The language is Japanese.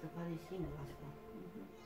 Să pare și asta. Uh-huh.